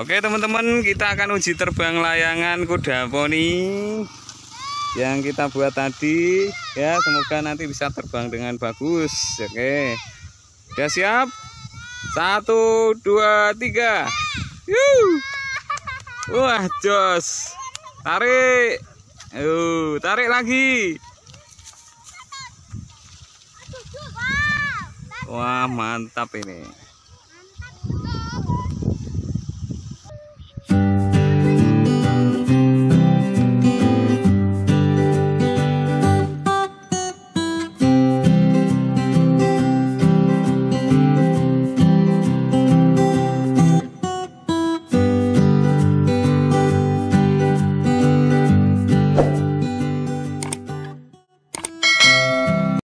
Oke teman-teman kita akan uji terbang layangan kuda poni yang kita buat tadi. Ya semoga nanti bisa terbang dengan bagus. Oke. Udah siap? Satu dua tiga. Yuh. wah jos. Tarik. Yuh, tarik lagi. Wah mantap ini.